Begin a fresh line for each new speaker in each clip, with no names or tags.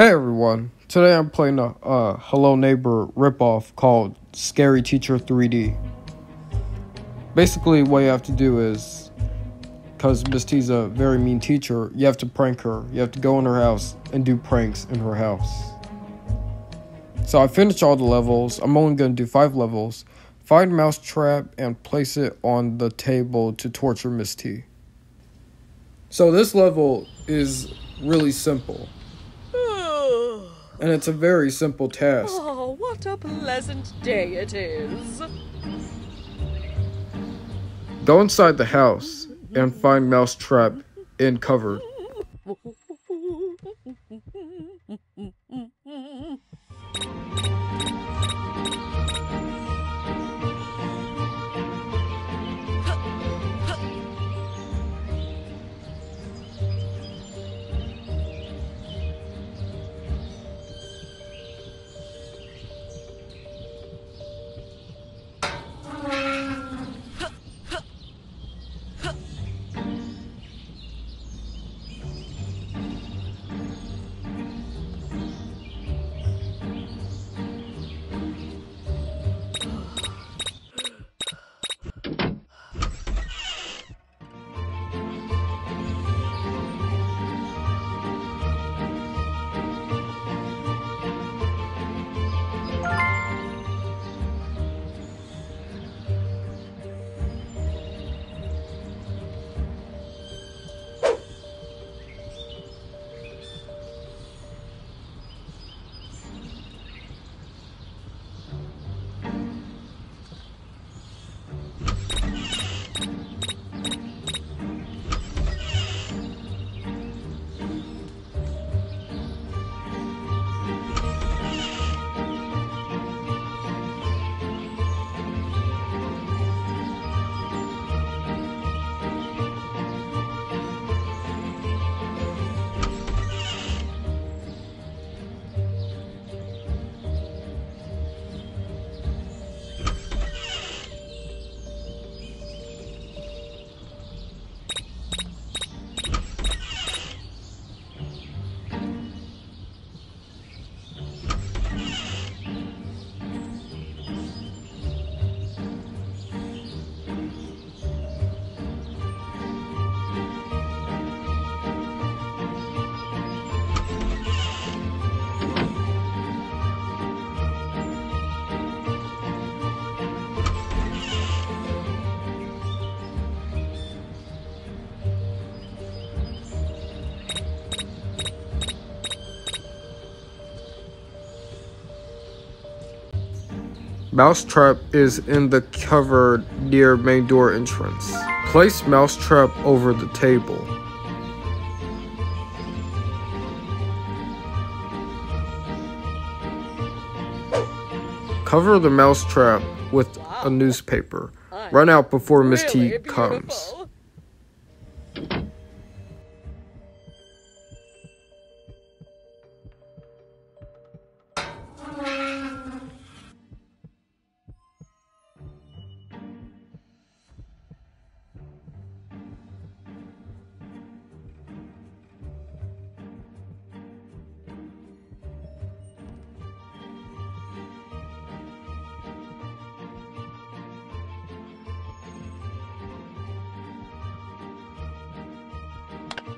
Hey everyone, today I'm playing a Hello Neighbor ripoff called Scary Teacher 3D. Basically, what you have to do is, because Miss T's a very mean teacher, you have to prank her. You have to go in her house and do pranks in her house. So I finished all the levels. I'm only going to do five levels. Find Mousetrap and place it on the table to torture Miss T. So this level is really simple. And it's a very simple task.
Oh, what a pleasant day it is.
Go inside the house and find Mousetrap in cupboard. Mousetrap is in the cupboard near main door entrance. Place Mousetrap over the table. Cover the mousetrap with a newspaper. Run out before Miss T comes.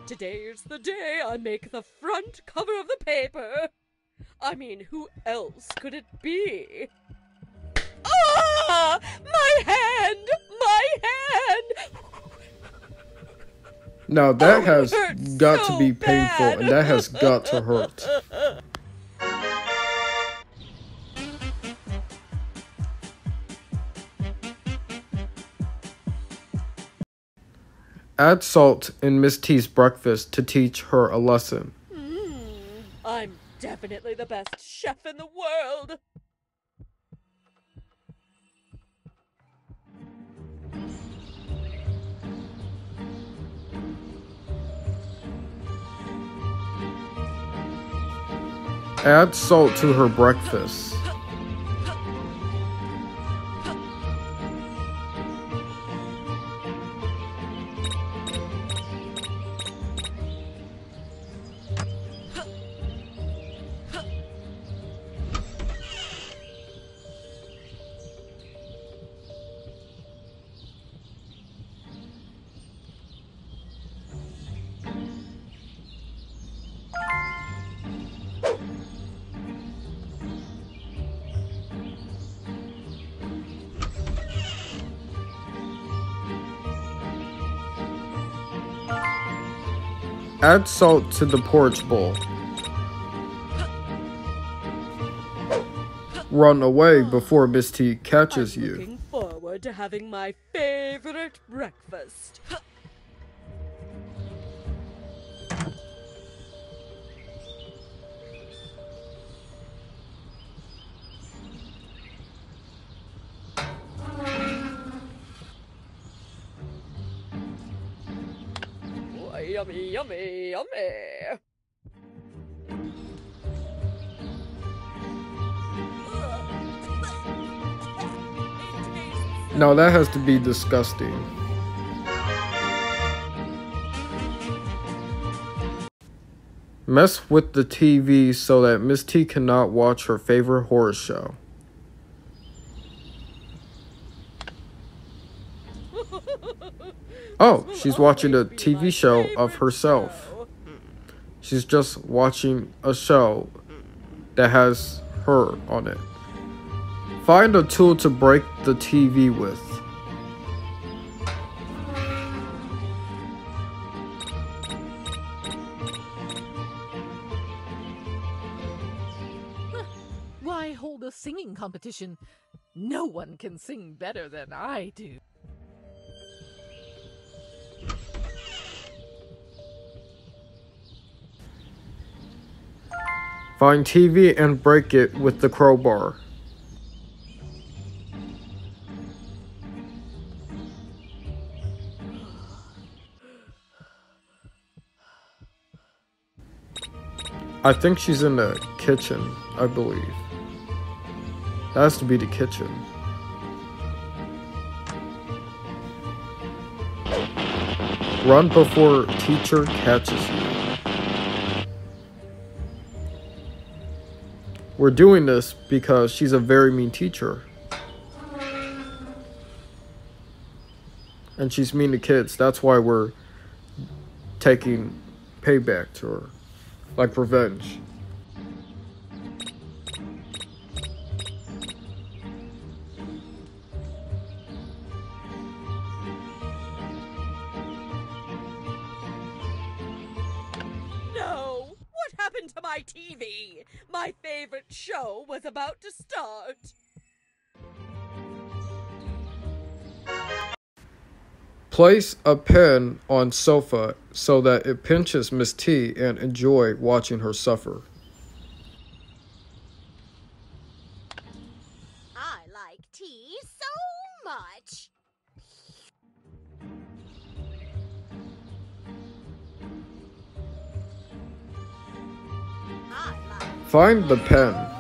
Today's the day I make the front cover of the paper. I mean, who else could it be? Ah! My hand! My hand!
Now that
Oh,
has got
so
to be painful
bad.
and that has got to hurt. Add salt in Miss T's breakfast to teach her a lesson.
Mm, I'm definitely the best chef in the world.
Add salt to her breakfast. Add salt to the porridge bowl. Run away before Miss T catches
I'm
you.
looking forward to having my favorite breakfast. Yummy, yummy, yummy.
Now that has to be disgusting. Mess with the TV so that Miss T cannot watch her favorite horror show. Oh, she's watching a TV show of herself. She's just watching a show that has her on it. Find a tool to break the TV with.
Why hold a singing competition? No one can sing better than I do.
Find TV and break it with the crowbar. I think she's in the kitchen, I believe. That has to be the kitchen. Run before teacher catches you. We're doing this because she's a very mean teacher. And she's mean to kids. That's why we're taking payback to her. Like revenge.
My TV? My favorite show was about to start.
Place a pen on sofa so that it pinches Miss T and enjoy watching her suffer.
I like tea so much.
Find the pen.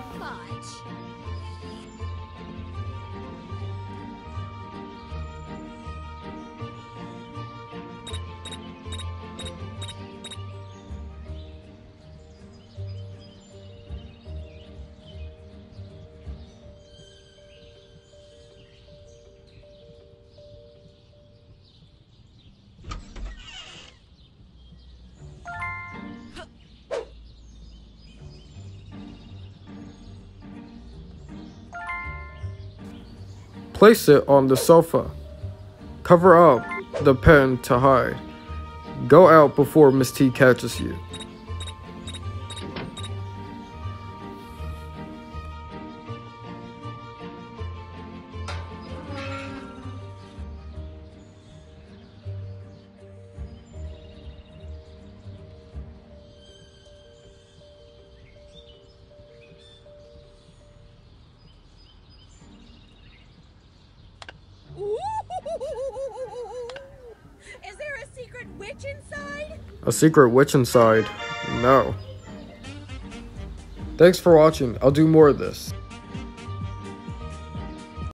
Place it on the sofa. Cover up the pen to hide. Go out before Miss T catches you.
Witch inside?
A secret witch inside. No. Thanks for watching. I'll do more of this.